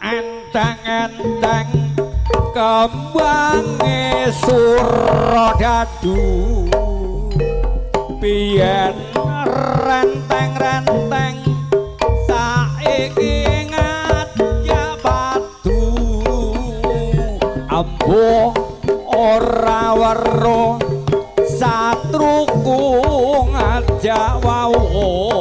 enteng-enteng kembange suradadu. Biyen renteng-renteng saiki ngajak batu ambo ora weruh satruku ngajak wawon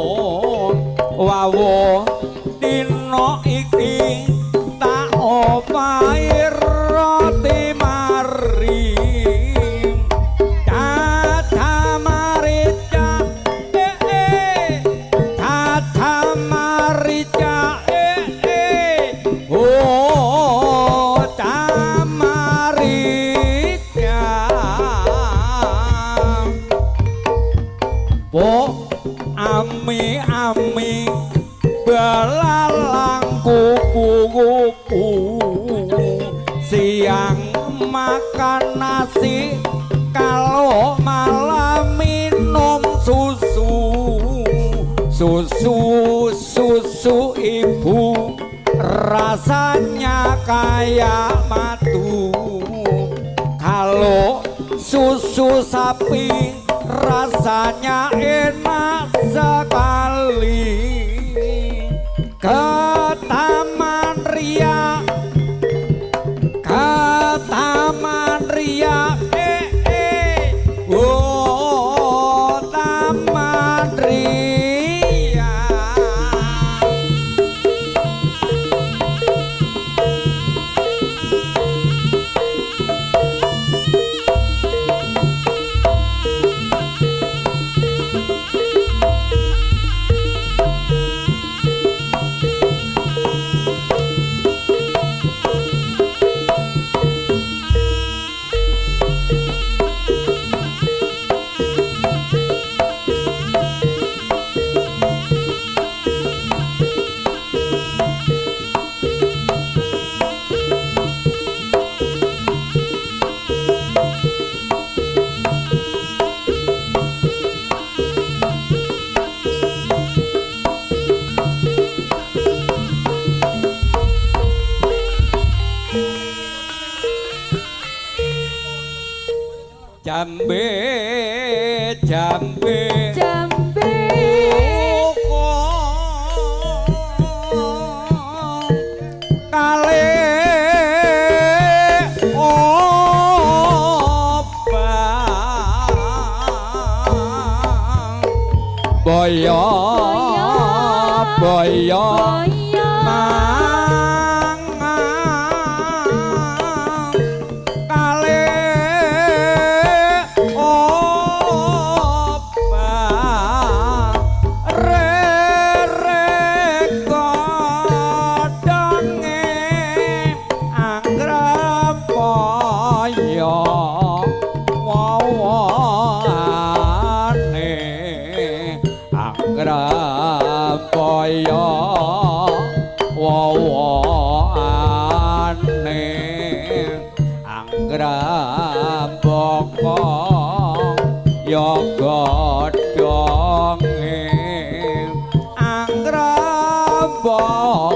Po ami ami belalang kupu-kupu. Siang makan nasi kalau malam minum susu. Susu susu ibu rasanya kayak madu. Kalau susu sapi rasanya enak sekali jambe jambe. Jambe. Kale obang. Boyo boyo. Boyo ball.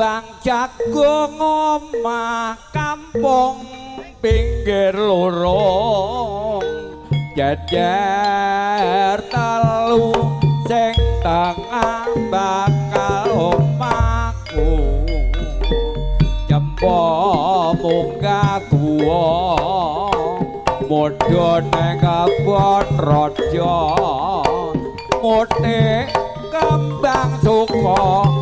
Bang Jago ngomah kampung pinggir lorong. Jajar telu sing tengah bakal omahku jempo muka tua mudo nang kebon rojo mutik kembang suka.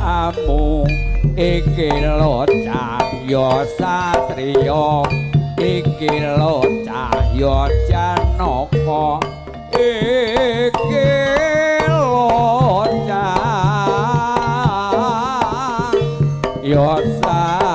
amu iki lo cahya satriya iki lo cahya janaka iki lo cahya satriya.